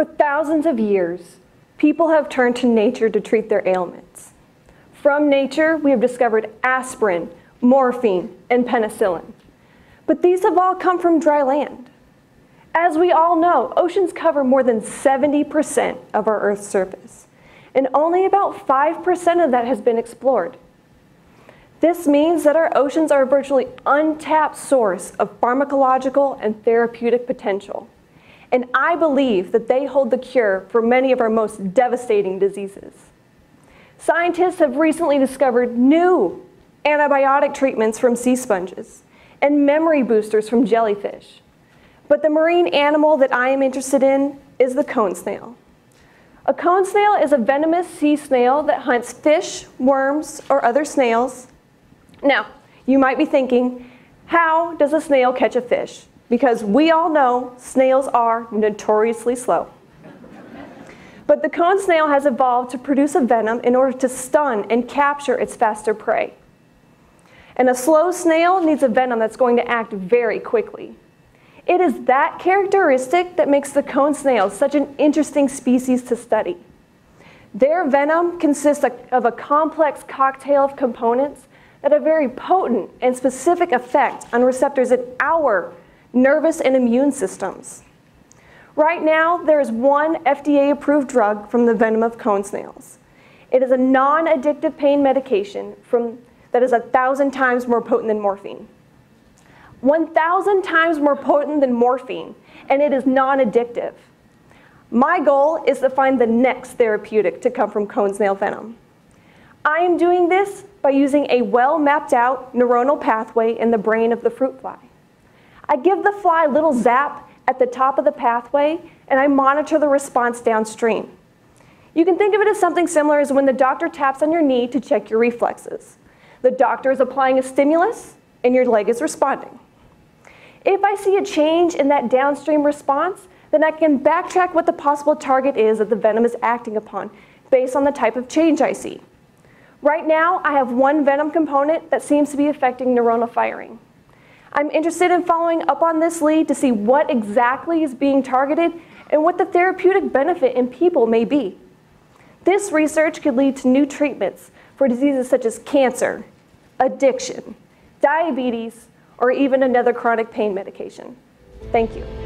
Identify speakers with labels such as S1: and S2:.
S1: For thousands of years, people have turned to nature to treat their ailments. From nature, we have discovered aspirin, morphine, and penicillin. But these have all come from dry land. As we all know, oceans cover more than 70% of our Earth's surface, and only about 5% of that has been explored. This means that our oceans are a virtually untapped source of pharmacological and therapeutic potential. And I believe that they hold the cure for many of our most devastating diseases. Scientists have recently discovered new antibiotic treatments from sea sponges and memory boosters from jellyfish. But the marine animal that I am interested in is the cone snail. A cone snail is a venomous sea snail that hunts fish, worms, or other snails. Now, you might be thinking, how does a snail catch a fish? Because we all know snails are notoriously slow. But the cone snail has evolved to produce a venom in order to stun and capture its faster prey. And a slow snail needs a venom that's going to act very quickly. It is that characteristic that makes the cone snail such an interesting species to study. Their venom consists of a complex cocktail of components that have very potent and specific effect on receptors in our nervous and immune systems. Right now, there is one FDA-approved drug from the venom of cone snails. It is a non-addictive pain medication from, that is a thousand times more potent than morphine. 1,000 times more potent than morphine, and it is non-addictive. My goal is to find the next therapeutic to come from cone snail venom. I am doing this by using a well-mapped out neuronal pathway in the brain of the fruit fly. I give the fly a little zap at the top of the pathway, and I monitor the response downstream. You can think of it as something similar as when the doctor taps on your knee to check your reflexes. The doctor is applying a stimulus, and your leg is responding. If I see a change in that downstream response, then I can backtrack what the possible target is that the venom is acting upon based on the type of change I see. Right now, I have one venom component that seems to be affecting neuronal firing. I'm interested in following up on this lead to see what exactly is being targeted and what the therapeutic benefit in people may be. This research could lead to new treatments for diseases such as cancer, addiction, diabetes, or even another chronic pain medication. Thank you.